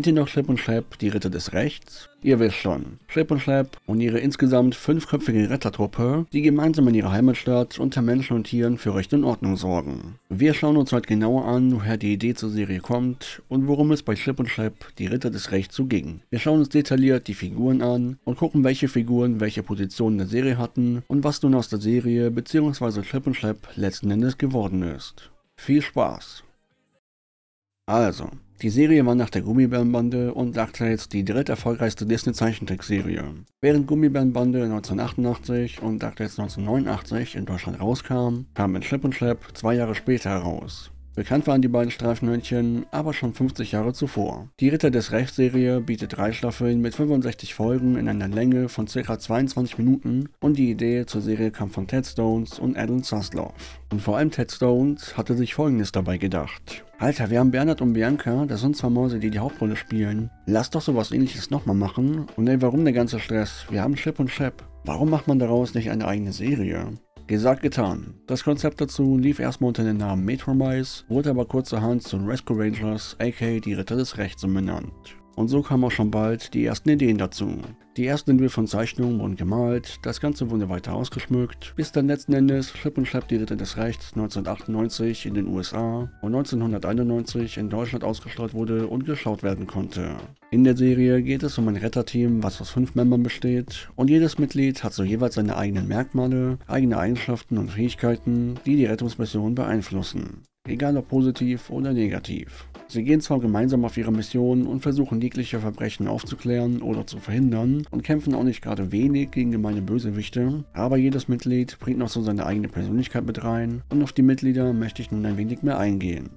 Kennt ihr noch Schlepp und Schlepp, die Ritter des Rechts? Ihr wisst schon, Schlepp und Schlepp und ihre insgesamt fünfköpfige Rettertruppe, die gemeinsam in ihrer Heimatstadt unter Menschen und Tieren für Recht und Ordnung sorgen. Wir schauen uns heute genauer an, woher die Idee zur Serie kommt und worum es bei Schlepp und Schlepp, die Ritter des Rechts, so ging. Wir schauen uns detailliert die Figuren an und gucken, welche Figuren welche Positionen der Serie hatten und was nun aus der Serie bzw. Schlepp und Schlepp letzten Endes geworden ist. Viel Spaß! Also, die Serie war nach der Gummibärenbande und jetzt die dritt erfolgreichste Disney-Zeichentrickserie. Während Gummibärenbande 1988 und jetzt 1989 in Deutschland rauskam, kam in Schlepp und Schlepp zwei Jahre später heraus. Bekannt waren die beiden Streifenhörnchen aber schon 50 Jahre zuvor. Die Ritter des Rechts Serie bietet drei Staffeln mit 65 Folgen in einer Länge von ca. 22 Minuten und die Idee zur Serie kam von Ted Stones und Alan Susloff. Und vor allem Ted Stones hatte sich folgendes dabei gedacht. Alter, wir haben Bernhard und Bianca, das sind zwei Mäuse, die die Hauptrolle spielen. Lass doch sowas ähnliches nochmal machen. Und ey, warum der ganze Stress? Wir haben Chip und Chap. Warum macht man daraus nicht eine eigene Serie? Gesagt, getan. Das Konzept dazu lief erstmal unter dem Namen Metromise, wurde aber kurzerhand zu Rescue Rangers, aka die Ritter des Rechts umbenannt. Und so kamen auch schon bald die ersten Ideen dazu. Die ersten Entwürfe von Zeichnungen wurden gemalt, das Ganze wurde weiter ausgeschmückt, bis dann letzten Endes Schlipp und Schlepp die Ritter des Rechts 1998 in den USA und 1991 in Deutschland ausgestrahlt wurde und geschaut werden konnte. In der Serie geht es um ein Retterteam, was aus fünf Membern besteht und jedes Mitglied hat so jeweils seine eigenen Merkmale, eigene Eigenschaften und Fähigkeiten, die die Rettungsmission beeinflussen. Egal ob positiv oder negativ. Sie gehen zwar gemeinsam auf ihre Mission und versuchen jegliche Verbrechen aufzuklären oder zu verhindern und kämpfen auch nicht gerade wenig gegen gemeine Bösewichte, aber jedes Mitglied bringt noch so seine eigene Persönlichkeit mit rein und auf die Mitglieder möchte ich nun ein wenig mehr eingehen.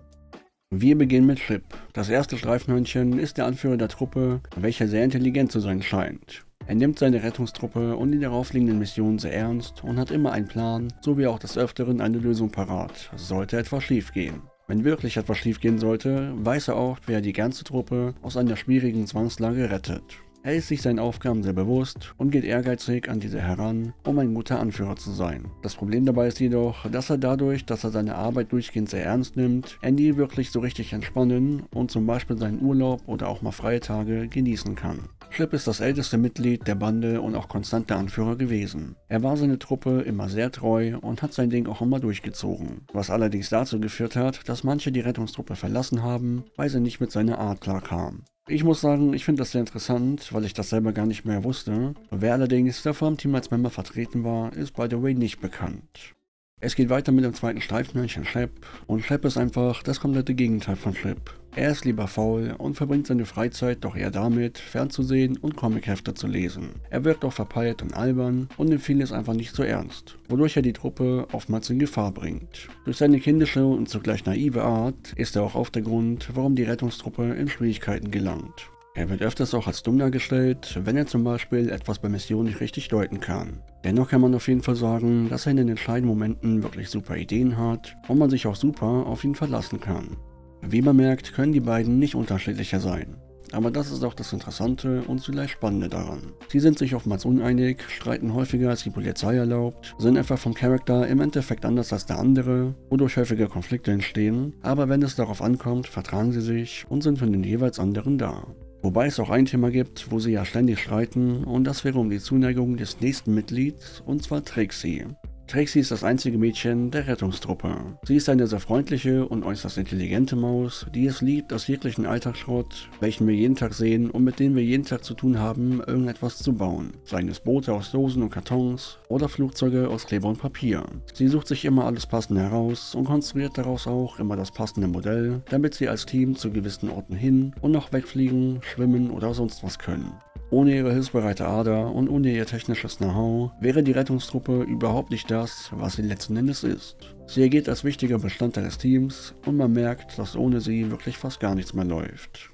Wir beginnen mit Chip. Das erste Streifenhörnchen ist der Anführer der Truppe, welcher sehr intelligent zu sein scheint. Er nimmt seine Rettungstruppe und die daraufliegenden Missionen sehr ernst und hat immer einen Plan, sowie auch des Öfteren eine Lösung parat, sollte etwas schiefgehen. Wenn wirklich etwas schiefgehen sollte, weiß er auch, wer die ganze Truppe aus einer schwierigen Zwangslage rettet. Er ist sich seinen Aufgaben sehr bewusst und geht ehrgeizig an diese heran, um ein guter Anführer zu sein. Das Problem dabei ist jedoch, dass er dadurch, dass er seine Arbeit durchgehend sehr ernst nimmt, er nie wirklich so richtig entspannen und zum Beispiel seinen Urlaub oder auch mal freie Tage genießen kann. Schlipp ist das älteste Mitglied der Bande und auch konstanter Anführer gewesen. Er war seine Truppe immer sehr treu und hat sein Ding auch immer durchgezogen, was allerdings dazu geführt hat, dass manche die Rettungstruppe verlassen haben, weil sie nicht mit seiner Art klarkamen. Ich muss sagen, ich finde das sehr interessant, weil ich das selber gar nicht mehr wusste. Wer allerdings davor im Team als Member vertreten war, ist by the way nicht bekannt. Es geht weiter mit dem zweiten Streifenhörnchen Shep und Shep ist einfach das komplette Gegenteil von Shep. Er ist lieber faul und verbringt seine Freizeit doch eher damit, fernzusehen und Comichefte zu lesen. Er wirkt auch verpeilt und albern und nimmt vieles einfach nicht so ernst, wodurch er die Truppe oftmals in Gefahr bringt. Durch seine kindische und zugleich naive Art ist er auch oft der Grund, warum die Rettungstruppe in Schwierigkeiten gelangt. Er wird öfters auch als dumm dargestellt, wenn er zum Beispiel etwas bei Missionen nicht richtig deuten kann. Dennoch kann man auf jeden Fall sagen, dass er in den entscheidenden Momenten wirklich super Ideen hat und man sich auch super auf ihn verlassen kann. Wie man merkt, können die beiden nicht unterschiedlicher sein. Aber das ist auch das Interessante und zugleich Spannende daran. Sie sind sich oftmals uneinig, streiten häufiger als die Polizei erlaubt, sind einfach vom Charakter im Endeffekt anders als der andere, wodurch häufige Konflikte entstehen, aber wenn es darauf ankommt, vertragen sie sich und sind für den jeweils anderen da. Wobei es auch ein Thema gibt, wo sie ja ständig streiten, und das wäre um die Zuneigung des nächsten Mitglieds, und zwar Trixie. Trixie ist das einzige Mädchen der Rettungstruppe. Sie ist eine sehr freundliche und äußerst intelligente Maus, die es liebt, aus jeglichen Alltagsschrott, welchen wir jeden Tag sehen und mit denen wir jeden Tag zu tun haben, irgendetwas zu bauen. Seien es Boote aus Dosen und Kartons oder Flugzeuge aus Kleber und Papier. Sie sucht sich immer alles Passende heraus und konstruiert daraus auch immer das passende Modell, damit sie als Team zu gewissen Orten hin und noch wegfliegen, schwimmen oder sonst was können. Ohne ihre hilfsbereite Ader und ohne ihr technisches Know-how wäre die Rettungstruppe überhaupt nicht das, was sie letzten Endes ist. Sie ergeht als wichtiger Bestandteil des Teams und man merkt, dass ohne sie wirklich fast gar nichts mehr läuft.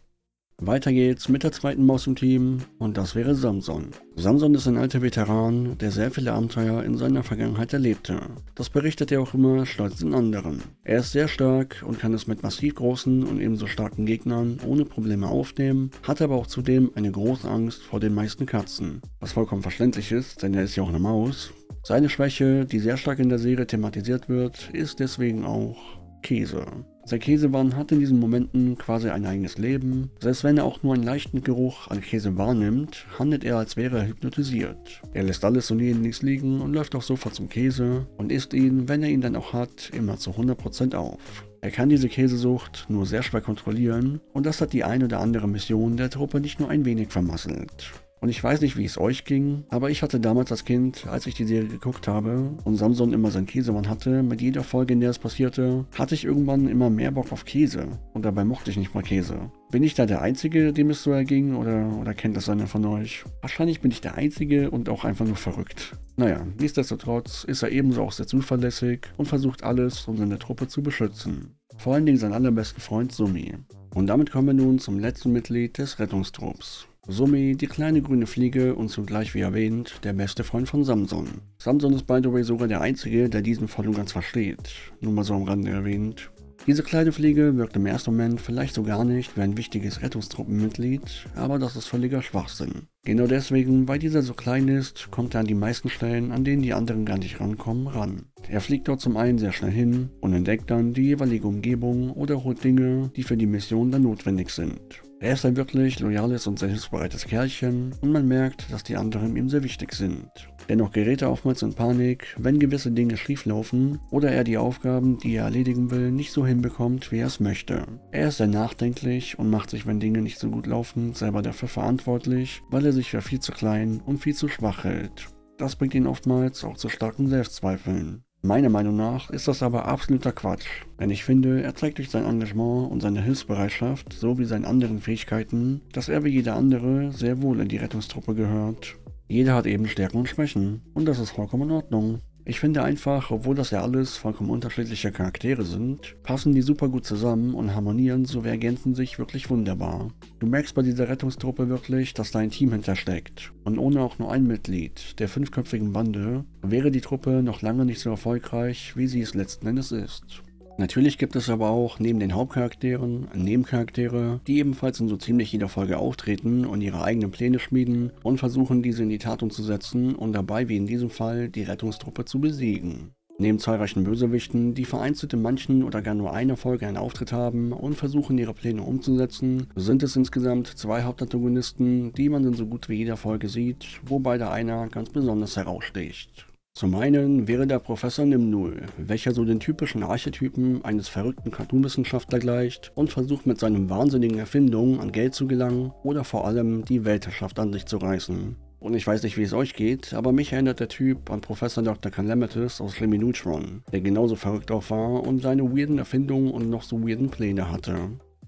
Weiter geht's mit der zweiten Maus im Team und das wäre Samson. Samson ist ein alter Veteran, der sehr viele Abenteuer in seiner Vergangenheit erlebte. Das berichtet er auch immer stolz den anderen. Er ist sehr stark und kann es mit massiv großen und ebenso starken Gegnern ohne Probleme aufnehmen, hat aber auch zudem eine große Angst vor den meisten Katzen. Was vollkommen verständlich ist, denn er ist ja auch eine Maus. Seine Schwäche, die sehr stark in der Serie thematisiert wird, ist deswegen auch Käse. Sein Käsewahn hat in diesen Momenten quasi ein eigenes Leben. Selbst wenn er auch nur einen leichten Geruch an Käse wahrnimmt, handelt er, als wäre er hypnotisiert. Er lässt alles so neben links liegen und läuft auch sofort zum Käse und isst ihn, wenn er ihn dann auch hat, immer zu 100% auf. Er kann diese Käsesucht nur sehr schwer kontrollieren und das hat die ein oder andere Mission der Truppe nicht nur ein wenig vermasselt. Und ich weiß nicht, wie es euch ging, aber ich hatte damals als Kind, als ich die Serie geguckt habe und Samson immer sein Käsemann hatte, mit jeder Folge, in der es passierte, hatte ich irgendwann immer mehr Bock auf Käse. Und dabei mochte ich nicht mal Käse. Bin ich da der Einzige, dem es so erging, oder, oder kennt das einer von euch? Wahrscheinlich bin ich der Einzige und auch einfach nur verrückt. Naja, nichtsdestotrotz ist er ebenso auch sehr zuverlässig und versucht alles, um seine Truppe zu beschützen. Vor allen Dingen sein allerbesten Freund Sumi. Und damit kommen wir nun zum letzten Mitglied des Rettungstrupps. Sumi, die kleine grüne Fliege und zugleich wie erwähnt, der beste Freund von Samson. Samson ist by the way sogar der Einzige, der diesen voll und ganz versteht. Nur mal so am Rande erwähnt. Diese kleine Fliege wirkt im ersten Moment vielleicht so gar nicht wie ein wichtiges Rettungstruppenmitglied, aber das ist völliger Schwachsinn. Genau deswegen, weil dieser so klein ist, kommt er an die meisten Stellen, an denen die anderen gar nicht rankommen, ran. Er fliegt dort zum einen sehr schnell hin und entdeckt dann die jeweilige Umgebung oder holt Dinge, die für die Mission dann notwendig sind. Er ist ein wirklich loyales und sehr hilfsbereites Kerlchen und man merkt, dass die anderen ihm sehr wichtig sind. Dennoch gerät er oftmals in Panik, wenn gewisse Dinge schieflaufen oder er die Aufgaben, die er erledigen will, nicht so hinbekommt, wie er es möchte. Er ist sehr nachdenklich und macht sich, wenn Dinge nicht so gut laufen, selber dafür verantwortlich, weil er sich für viel zu klein und viel zu schwach hält. Das bringt ihn oftmals auch zu starken Selbstzweifeln. Meiner Meinung nach ist das aber absoluter Quatsch, denn ich finde, er zeigt durch sein Engagement und seine Hilfsbereitschaft sowie seinen anderen Fähigkeiten, dass er wie jeder andere sehr wohl in die Rettungstruppe gehört. Jeder hat eben Stärken und Schwächen und das ist vollkommen in Ordnung. Ich finde einfach, obwohl das ja alles vollkommen unterschiedliche Charaktere sind, passen die super gut zusammen und harmonieren sowie ergänzen sich wirklich wunderbar. Du merkst bei dieser Rettungstruppe wirklich, dass da ein Team hintersteckt. Und ohne auch nur ein Mitglied der fünfköpfigen Bande wäre die Truppe noch lange nicht so erfolgreich, wie sie es letzten Endes ist. Natürlich gibt es aber auch neben den Hauptcharakteren Nebencharaktere, die ebenfalls in so ziemlich jeder Folge auftreten und ihre eigenen Pläne schmieden und versuchen diese in die Tat umzusetzen und dabei wie in diesem Fall die Rettungstruppe zu besiegen. Neben zahlreichen Bösewichten, die vereinzelt in manchen oder gar nur einer Folge einen Auftritt haben und versuchen ihre Pläne umzusetzen, sind es insgesamt zwei Hauptantagonisten, die man in so gut wie jeder Folge sieht, wobei da einer ganz besonders heraussticht. Zum einen wäre der Professor Nimnul, welcher so den typischen Archetypen eines verrückten Cartoonwissenschaftler gleicht und versucht mit seinen wahnsinnigen Erfindungen an Geld zu gelangen oder vor allem die Weltherrschaft an sich zu reißen. Und ich weiß nicht, wie es euch geht, aber mich erinnert der Typ an Professor Dr. Calamitus aus Slimmy Neutron, der genauso verrückt auch war und seine weirden Erfindungen und noch so weirden Pläne hatte.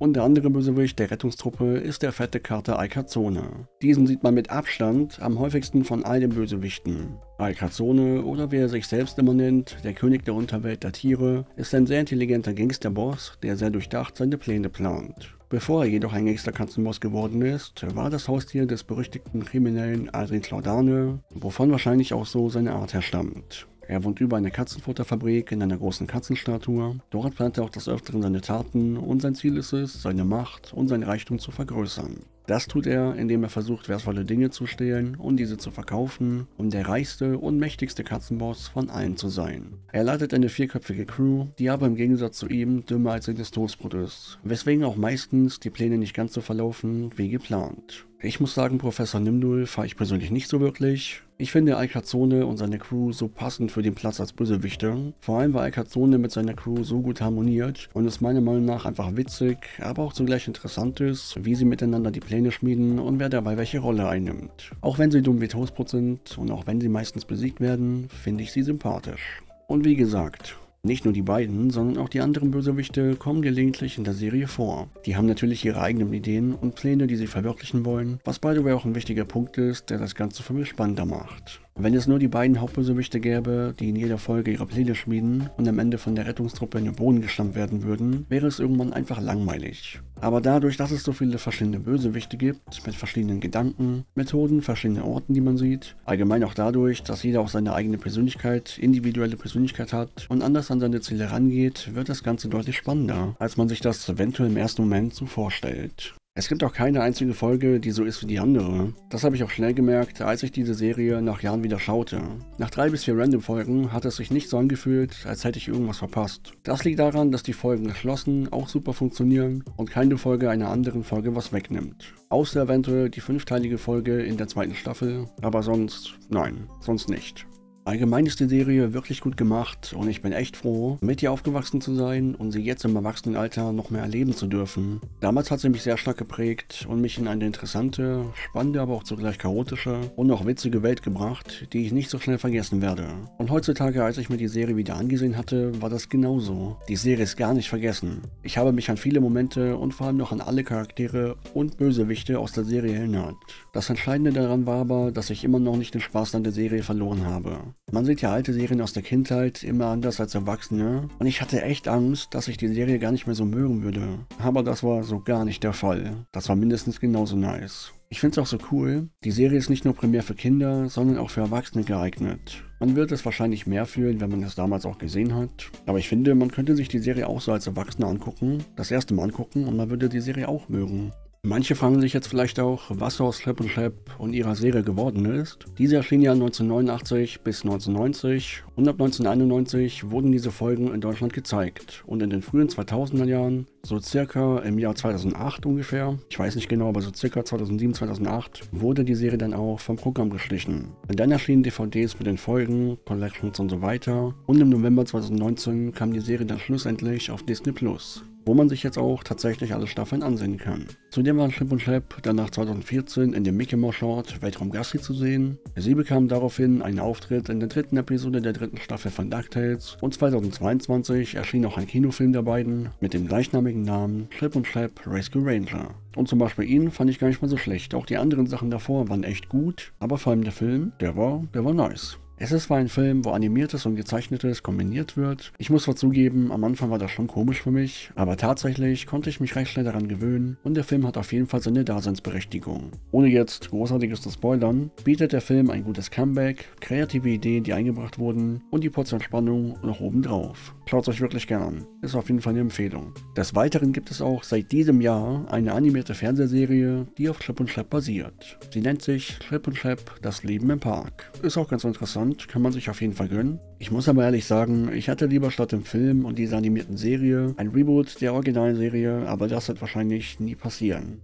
Und der andere Bösewicht der Rettungstruppe ist der fette Kater Alkazone. Diesen sieht man mit Abstand am häufigsten von all den Bösewichten. Alkazone, oder wie er sich selbst immer nennt, der König der Unterwelt der Tiere, ist ein sehr intelligenter Gangsterboss, der sehr durchdacht seine Pläne plant. Bevor er jedoch ein Gangsterkatzenboss geworden ist, war das Haustier des berüchtigten Kriminellen Adrien Claudane, wovon wahrscheinlich auch so seine Art herstammt. Er wohnt über einer Katzenfutterfabrik in einer großen Katzenstatue. Dort plant er auch des Öfteren seine Taten und sein Ziel ist es, seine Macht und sein Reichtum zu vergrößern. Das tut er, indem er versucht, wertvolle Dinge zu stehlen und diese zu verkaufen, um der reichste und mächtigste Katzenboss von allen zu sein. Er leitet eine vierköpfige Crew, die aber im Gegensatz zu ihm dümmer als seines Toastbrot ist, weswegen auch meistens die Pläne nicht ganz so verlaufen wie geplant. Ich muss sagen, Professor Nimdul fahre ich persönlich nicht so wirklich. Ich finde Alcazone und seine Crew so passend für den Platz als Bösewichte. Vor allem, weil Alcazone mit seiner Crew so gut harmoniert und es meiner Meinung nach einfach witzig, aber auch zugleich interessant ist, wie sie miteinander die Pläne schmieden und wer dabei welche Rolle einnimmt. Auch wenn sie dumm wie Toastbrot sind und auch wenn sie meistens besiegt werden, finde ich sie sympathisch. Und wie gesagt, nicht nur die beiden, sondern auch die anderen Bösewichte kommen gelegentlich in der Serie vor. Die haben natürlich ihre eigenen Ideen und Pläne, die sie verwirklichen wollen, was by the way auch ein wichtiger Punkt ist, der das Ganze für mich spannender macht. Wenn es nur die beiden Hauptbösewichte gäbe, die in jeder Folge ihre Pläne schmieden und am Ende von der Rettungstruppe in den Boden gestammt werden würden, wäre es irgendwann einfach langweilig. Aber dadurch, dass es so viele verschiedene Bösewichte gibt, mit verschiedenen Gedanken, Methoden, verschiedenen Orten, die man sieht, allgemein auch dadurch, dass jeder auch seine eigene Persönlichkeit, individuelle Persönlichkeit hat und anders an seine Ziele rangeht, wird das Ganze deutlich spannender, als man sich das eventuell im ersten Moment so vorstellt. Es gibt auch keine einzige Folge, die so ist wie die andere. Das habe ich auch schnell gemerkt, als ich diese Serie nach Jahren wieder schaute. Nach drei bis vier Random-Folgen hat es sich nicht so angefühlt, als hätte ich irgendwas verpasst. Das liegt daran, dass die Folgen geschlossen auch super funktionieren und keine Folge einer anderen Folge was wegnimmt. Außer eventuell die fünfteilige Folge in der zweiten Staffel, aber sonst nein, sonst nicht. Allgemein ist die Serie wirklich gut gemacht und ich bin echt froh, mit ihr aufgewachsen zu sein und sie jetzt im Erwachsenenalter noch mehr erleben zu dürfen. Damals hat sie mich sehr stark geprägt und mich in eine interessante, spannende, aber auch zugleich chaotische und auch witzige Welt gebracht, die ich nicht so schnell vergessen werde. Und heutzutage, als ich mir die Serie wieder angesehen hatte, war das genauso. Die Serie ist gar nicht vergessen. Ich habe mich an viele Momente und vor allem noch an alle Charaktere und Bösewichte aus der Serie erinnert. Das Entscheidende daran war aber, dass ich immer noch nicht den Spaß an der Serie verloren habe. Man sieht ja alte Serien aus der Kindheit immer anders als Erwachsene und ich hatte echt Angst, dass ich die Serie gar nicht mehr so mögen würde. Aber das war so gar nicht der Fall. Das war mindestens genauso nice. Ich finde es auch so cool, die Serie ist nicht nur primär für Kinder, sondern auch für Erwachsene geeignet. Man wird es wahrscheinlich mehr fühlen, wenn man es damals auch gesehen hat. Aber ich finde, man könnte sich die Serie auch so als Erwachsener angucken, das erste Mal angucken und man würde die Serie auch mögen. Manche fragen sich jetzt vielleicht auch, was aus Slap und Slap und ihrer Serie geworden ist. Diese erschien ja 1989 bis 1990 und ab 1991 wurden diese Folgen in Deutschland gezeigt und in den frühen 2000er Jahren, so circa im Jahr 2008 ungefähr, ich weiß nicht genau, aber so circa 2007, 2008, wurde die Serie dann auch vom Programm geschlichen. Und dann erschienen DVDs mit den Folgen, Collections und so weiter und im November 2019 kam die Serie dann schlussendlich auf Disney Plus wo man sich jetzt auch tatsächlich alle Staffeln ansehen kann. Zudem war Schlipp und Schlepp danach 2014 in dem Mickey Mouse Short Weltraum Gassi zu sehen. Sie bekam daraufhin einen Auftritt in der dritten Episode der dritten Staffel von DuckTales und 2022 erschien auch ein Kinofilm der beiden mit dem gleichnamigen Namen Schlipp und Schlepp Rescue Ranger. Und zum Beispiel ihn fand ich gar nicht mal so schlecht. Auch die anderen Sachen davor waren echt gut, aber vor allem der Film, der war, der war nice. Es ist zwar ein Film, wo animiertes und gezeichnetes kombiniert wird. Ich muss zwar zugeben, am Anfang war das schon komisch für mich, aber tatsächlich konnte ich mich recht schnell daran gewöhnen und der Film hat auf jeden Fall seine Daseinsberechtigung. Ohne jetzt großartiges zu spoilern, bietet der Film ein gutes Comeback, kreative Ideen, die eingebracht wurden und die Portion Spannung noch oben drauf. Schaut euch wirklich gerne an. Ist auf jeden Fall eine Empfehlung. Des Weiteren gibt es auch seit diesem Jahr eine animierte Fernsehserie, die auf Schlepp und Schlepp basiert. Sie nennt sich Schlepp und Schlepp, das Leben im Park. Ist auch ganz interessant spannend, kann man sich auf jeden Fall gönnen. Ich muss aber ehrlich sagen, ich hatte lieber statt dem Film und dieser animierten Serie ein Reboot der Originalserie, aber das wird wahrscheinlich nie passieren.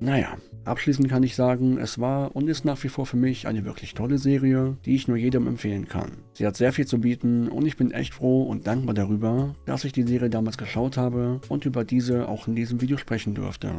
Naja, abschließend kann ich sagen, es war und ist nach wie vor für mich eine wirklich tolle Serie, die ich nur jedem empfehlen kann. Sie hat sehr viel zu bieten und ich bin echt froh und dankbar darüber, dass ich die Serie damals geschaut habe und über diese auch in diesem Video sprechen durfte.